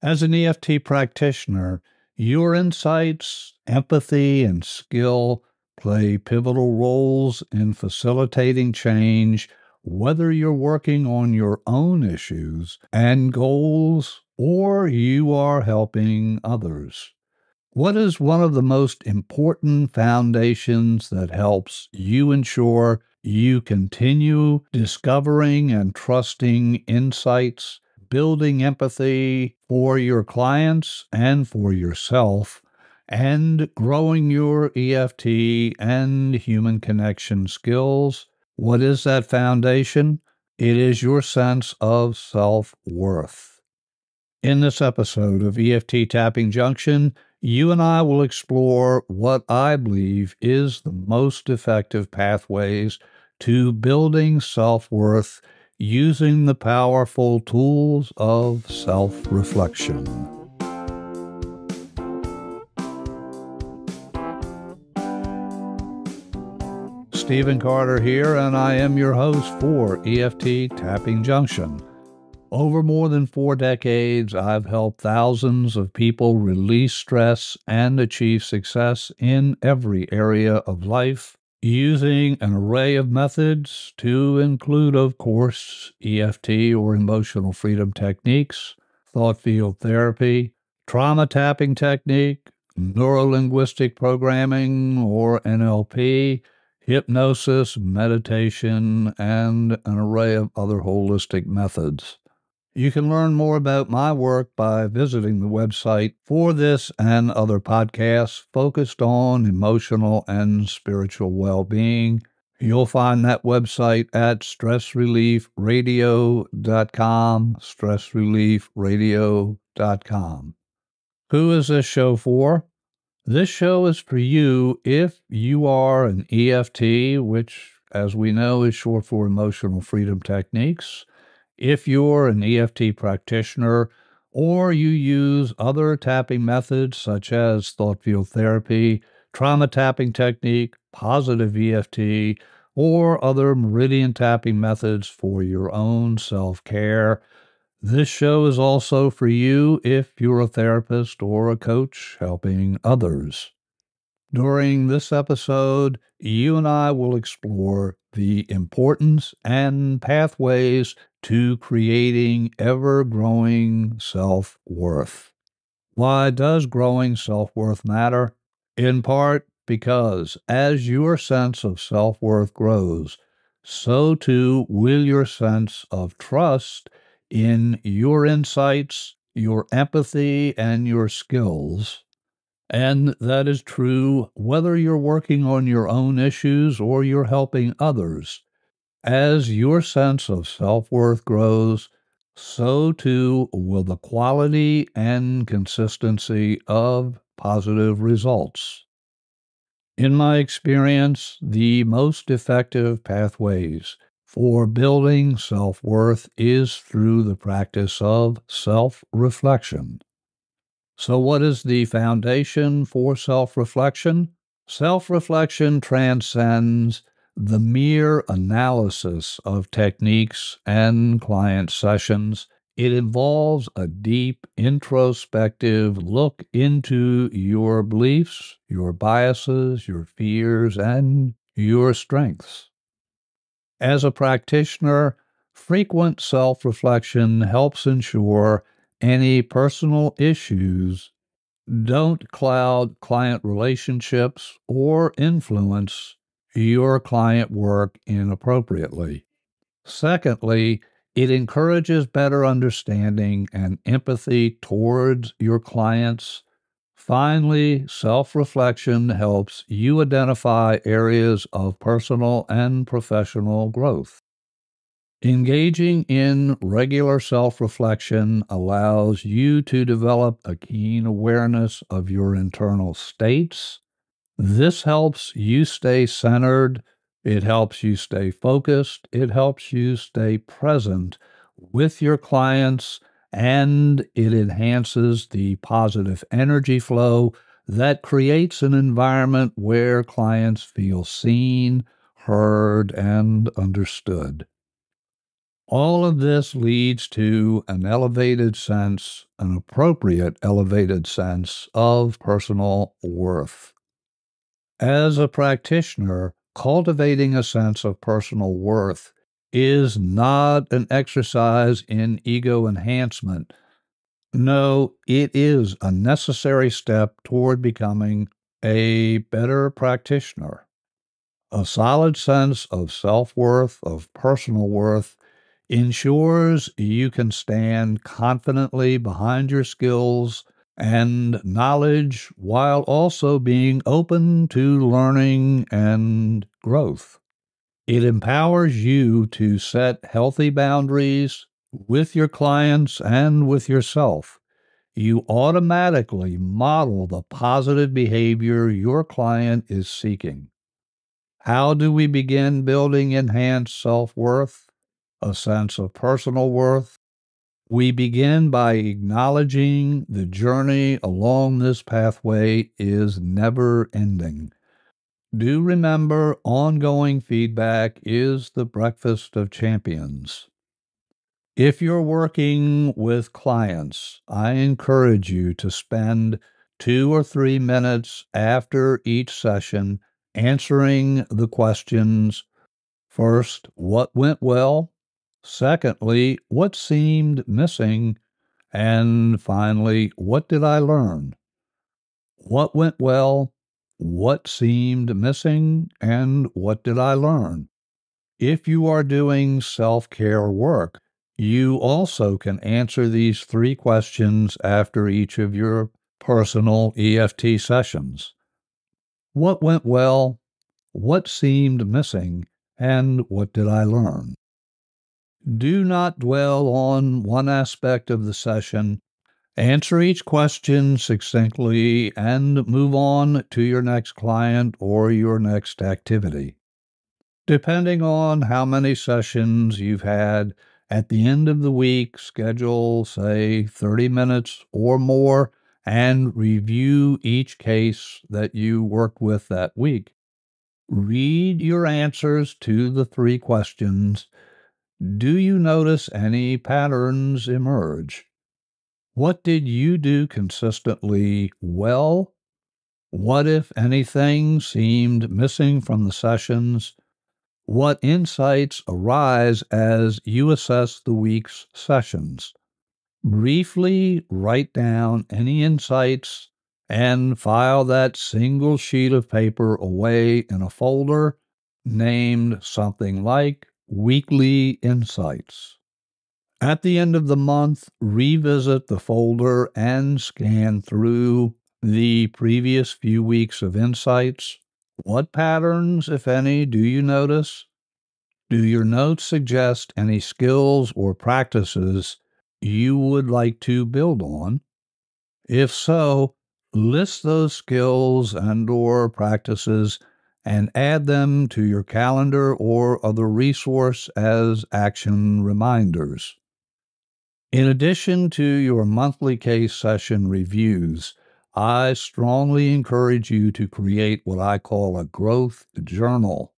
As an EFT practitioner, your insights, empathy, and skill play pivotal roles in facilitating change, whether you're working on your own issues and goals or you are helping others. What is one of the most important foundations that helps you ensure you continue discovering and trusting insights, building empathy for your clients and for yourself, and growing your EFT and human connection skills. What is that foundation? It is your sense of self worth. In this episode of EFT Tapping Junction, you and I will explore what I believe is the most effective pathways to building self worth using the powerful tools of self reflection. Stephen Carter here, and I am your host for EFT Tapping Junction. Over more than four decades, I've helped thousands of people release stress and achieve success in every area of life using an array of methods to include, of course, EFT or emotional freedom techniques, thought field therapy, trauma tapping technique, neurolinguistic programming or NLP, hypnosis, meditation, and an array of other holistic methods. You can learn more about my work by visiting the website for this and other podcasts focused on emotional and spiritual well being. You'll find that website at stressreliefradio.com, stressreliefradio.com. Who is this show for? This show is for you if you are an EFT, which, as we know, is short for Emotional Freedom Techniques if you're an EFT practitioner or you use other tapping methods such as thought field therapy, trauma tapping technique, positive EFT, or other meridian tapping methods for your own self care. This show is also for you if you're a therapist or a coach helping others. During this episode, you and I will explore the importance and pathways to creating ever growing self worth. Why does growing self worth matter? In part because as your sense of self worth grows, so too will your sense of trust in your insights, your empathy, and your skills. And that is true whether you're working on your own issues or you're helping others. As your sense of self worth grows, so too will the quality and consistency of positive results. In my experience, the most effective pathways for building self worth is through the practice of self reflection. So, what is the foundation for self reflection? Self reflection transcends the mere analysis of techniques and client sessions, it involves a deep introspective look into your beliefs, your biases, your fears, and your strengths. As a practitioner, frequent self reflection helps ensure any personal issues don't cloud client relationships or influence your client work inappropriately. Secondly, it encourages better understanding and empathy towards your clients. Finally, self reflection helps you identify areas of personal and professional growth. Engaging in regular self reflection allows you to develop a keen awareness of your internal states this helps you stay centered. It helps you stay focused. It helps you stay present with your clients and it enhances the positive energy flow that creates an environment where clients feel seen, heard, and understood. All of this leads to an elevated sense, an appropriate elevated sense of personal worth. As a practitioner, cultivating a sense of personal worth is not an exercise in ego enhancement. No, it is a necessary step toward becoming a better practitioner. A solid sense of self worth, of personal worth, ensures you can stand confidently behind your skills and knowledge while also being open to learning and growth. It empowers you to set healthy boundaries with your clients and with yourself. You automatically model the positive behavior your client is seeking. How do we begin building enhanced self worth? a sense of personal worth. We begin by acknowledging the journey along this pathway is never ending. Do remember, ongoing feedback is the breakfast of champions. If you're working with clients, I encourage you to spend two or three minutes after each session answering the questions first, what went well? Secondly, what seemed missing? And finally, what did I learn? What went well? What seemed missing? And what did I learn? If you are doing self care work, you also can answer these three questions after each of your personal EFT sessions. What went well? What seemed missing? And what did I learn? Do not dwell on one aspect of the session. Answer each question succinctly and move on to your next client or your next activity. Depending on how many sessions you've had, at the end of the week, schedule, say, 30 minutes or more and review each case that you worked with that week. Read your answers to the three questions do you notice any patterns emerge? What did you do consistently well? What, if anything, seemed missing from the sessions? What insights arise as you assess the week's sessions? Briefly write down any insights and file that single sheet of paper away in a folder named something like Weekly Insights. At the end of the month, revisit the folder and scan through the previous few weeks of insights. What patterns, if any, do you notice? Do your notes suggest any skills or practices you would like to build on? If so, list those skills and or practices and add them to your calendar or other resource as action reminders. In addition to your monthly case session reviews, I strongly encourage you to create what I call a growth journal.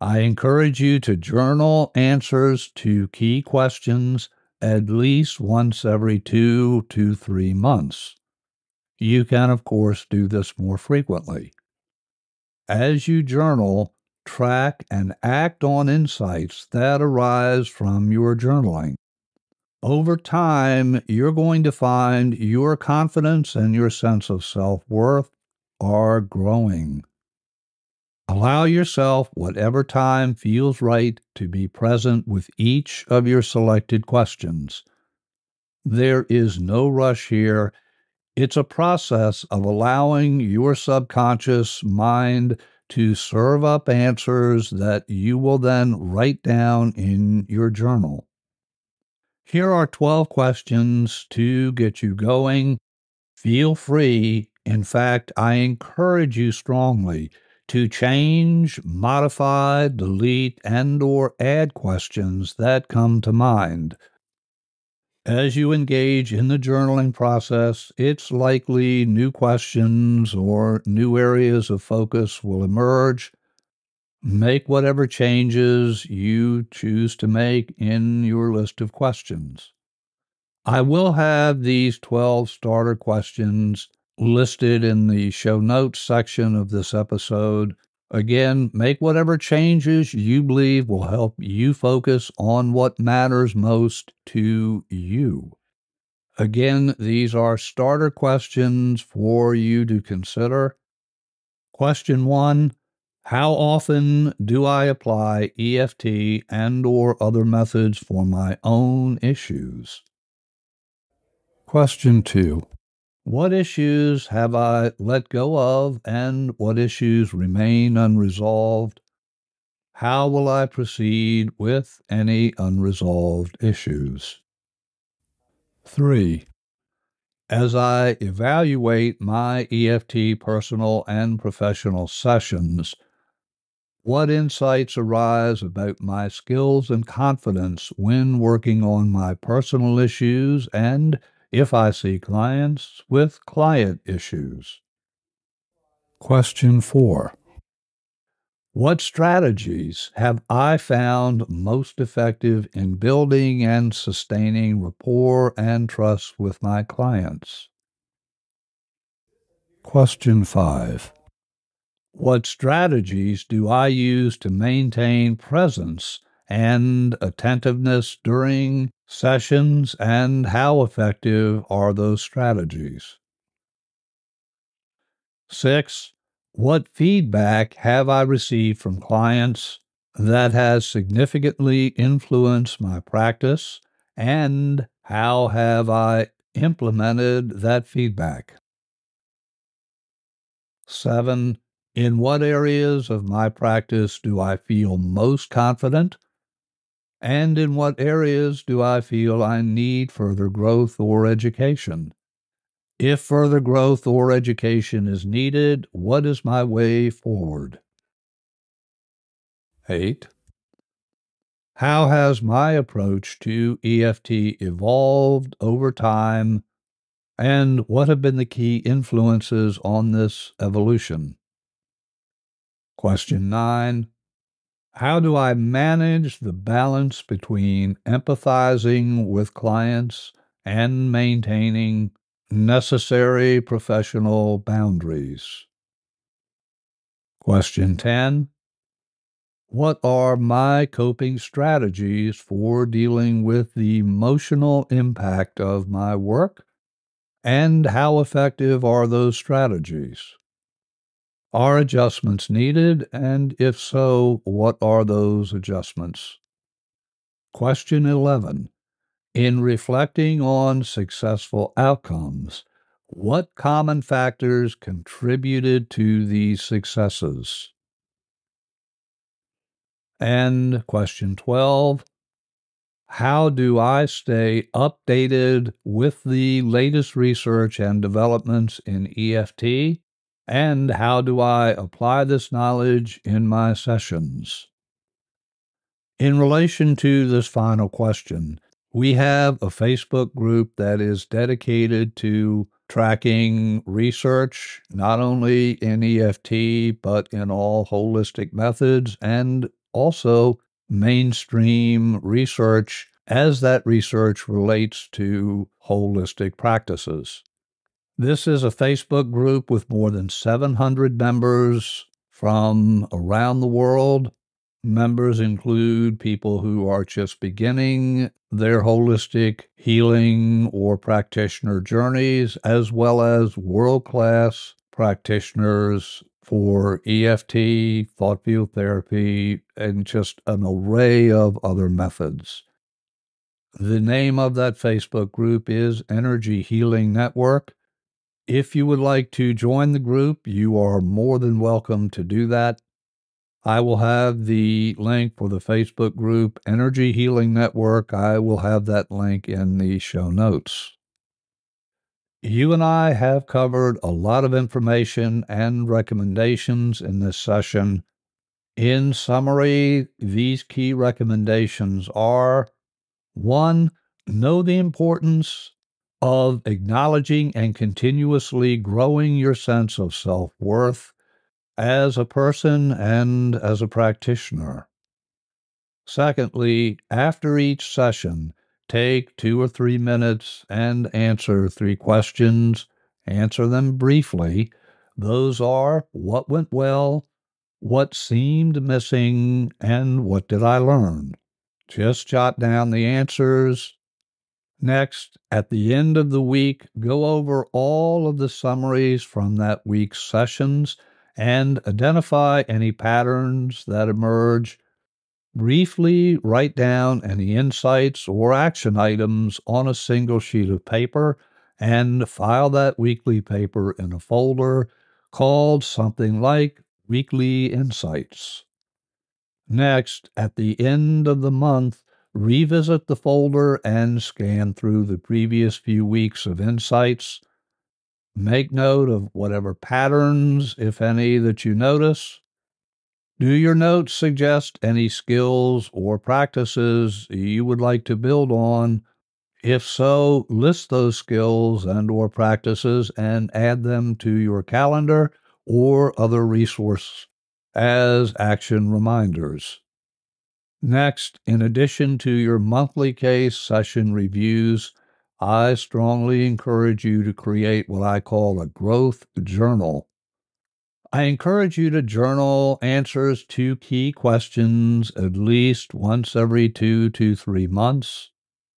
I encourage you to journal answers to key questions at least once every two to three months. You can, of course, do this more frequently. As you journal, track and act on insights that arise from your journaling. Over time, you're going to find your confidence and your sense of self worth are growing. Allow yourself whatever time feels right to be present with each of your selected questions. There is no rush here, it's a process of allowing your subconscious mind to serve up answers that you will then write down in your journal. Here are 12 questions to get you going. Feel free. In fact, I encourage you strongly to change, modify, delete, and or add questions that come to mind. As you engage in the journaling process, it's likely new questions or new areas of focus will emerge. Make whatever changes you choose to make in your list of questions. I will have these 12 starter questions listed in the show notes section of this episode. Again, make whatever changes you believe will help you focus on what matters most to you. Again, these are starter questions for you to consider. Question 1 How often do I apply EFT and or other methods for my own issues? Question 2 What issues have I let go of and what issues remain unresolved? How will I proceed with any unresolved issues? 3. As I evaluate my EFT personal and professional sessions, what insights arise about my skills and confidence when working on my personal issues and if I see clients with client issues. Question 4. What strategies have I found most effective in building and sustaining rapport and trust with my clients? Question 5. What strategies do I use to maintain presence and attentiveness during sessions, and how effective are those strategies? Six, what feedback have I received from clients that has significantly influenced my practice, and how have I implemented that feedback? Seven, in what areas of my practice do I feel most confident and in what areas do I feel I need further growth or education? If further growth or education is needed, what is my way forward? 8. How has my approach to EFT evolved over time, and what have been the key influences on this evolution? Question 9. How do I manage the balance between empathizing with clients and maintaining necessary professional boundaries? Question 10. What are my coping strategies for dealing with the emotional impact of my work? And how effective are those strategies? Are adjustments needed? And if so, what are those adjustments? Question 11. In reflecting on successful outcomes, what common factors contributed to these successes? And question 12. How do I stay updated with the latest research and developments in EFT and how do I apply this knowledge in my sessions? In relation to this final question, we have a Facebook group that is dedicated to tracking research, not only in EFT, but in all holistic methods and also mainstream research as that research relates to holistic practices. This is a Facebook group with more than 700 members from around the world. Members include people who are just beginning their holistic healing or practitioner journeys, as well as world class practitioners for EFT, thought field therapy, and just an array of other methods. The name of that Facebook group is Energy Healing Network. If you would like to join the group, you are more than welcome to do that. I will have the link for the Facebook group Energy Healing Network. I will have that link in the show notes. You and I have covered a lot of information and recommendations in this session. In summary, these key recommendations are 1. Know the importance of acknowledging and continuously growing your sense of self worth. as a person and as a practitioner. Secondly, after each session, take two or three minutes and answer three questions. Answer them briefly. Those are what went well, what seemed missing, and what did I learn? Just jot down the answers. Next, at the end of the week, go over all of the summaries from that week's sessions and identify any patterns that emerge Briefly write down any insights or action items on a single sheet of paper and file that weekly paper in a folder called something like Weekly Insights. Next, at the end of the month, revisit the folder and scan through the previous few weeks of insights. Make note of whatever patterns, if any, that you notice do your notes suggest any skills or practices you would like to build on? If so, list those skills and or practices and add them to your calendar or other resource as action reminders. Next, in addition to your monthly case session reviews, I strongly encourage you to create what I call a growth journal. I encourage you to journal answers to key questions at least once every two to three months.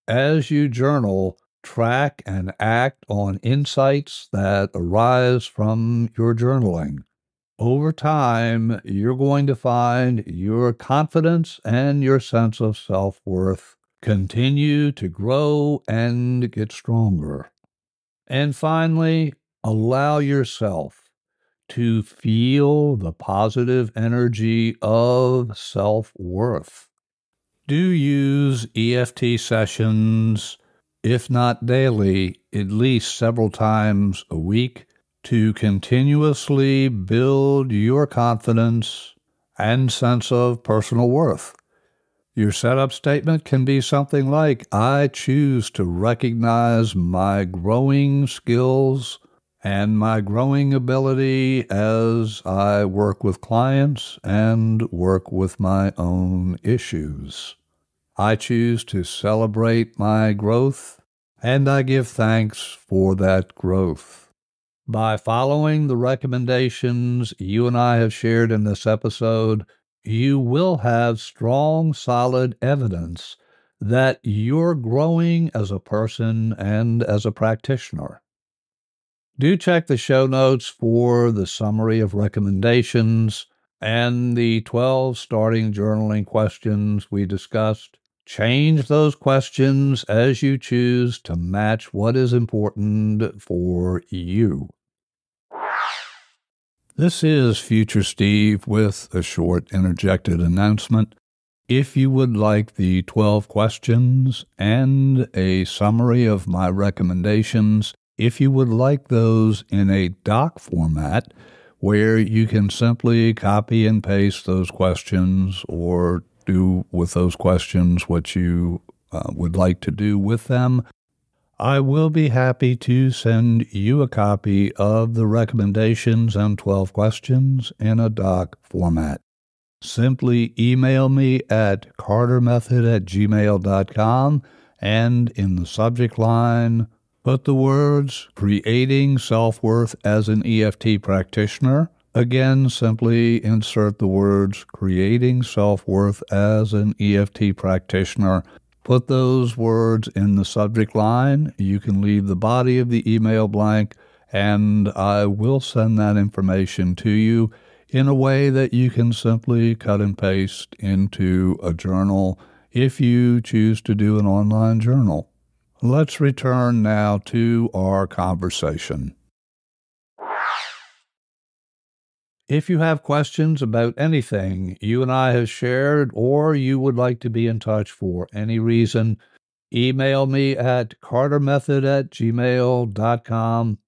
As you journal, track and act on insights that arise from your journaling. Over time, you're going to find your confidence and your sense of self worth continue to grow and get stronger. And finally, allow yourself to feel the positive energy of self worth. Do use EFT sessions, if not daily, at least several times a week, to continuously build your confidence and sense of personal worth. Your setup statement can be something like I choose to recognize my growing skills and my growing ability as I work with clients and work with my own issues. I choose to celebrate my growth and I give thanks for that growth. By following the recommendations you and I have shared in this episode, you will have strong, solid evidence that you're growing as a person and as a practitioner. Do check the show notes for the summary of recommendations and the 12 starting journaling questions we discussed. Change those questions as you choose to match what is important for you. This is Future Steve with a short interjected announcement. If you would like the 12 questions and a summary of my recommendations, if you would like those in a doc format, where you can simply copy and paste those questions or do with those questions what you uh, would like to do with them, I will be happy to send you a copy of the recommendations and 12 questions in a doc format. Simply email me at cartermethod at gmail.com and in the subject line, put the words creating self worth as an EFT practitioner, again, simply insert the words creating self worth as an EFT practitioner. Put those words in the subject line. You can leave the body of the email blank, and I will send that information to you in a way that you can simply cut and paste into a journal if you choose to do an online journal. Let's return now to our conversation. If you have questions about anything you and I have shared, or you would like to be in touch for any reason, email me at cartermethod at gmail.com.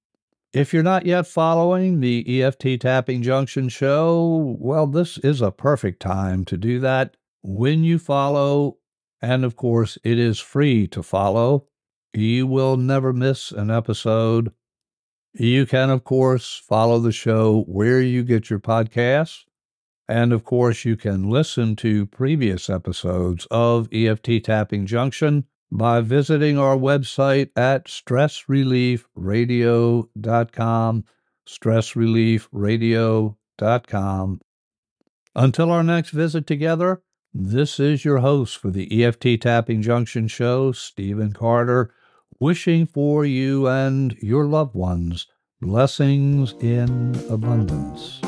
If you're not yet following the EFT Tapping Junction show, well, this is a perfect time to do that. When you follow, and of course, it is free to follow, you will never miss an episode. You can, of course, follow the show where you get your podcasts. And of course, you can listen to previous episodes of EFT Tapping Junction by visiting our website at stressreliefradio.com, stressreliefradio.com. Until our next visit together, this is your host for the EFT Tapping Junction show, Stephen Carter, wishing for you and your loved ones blessings in abundance.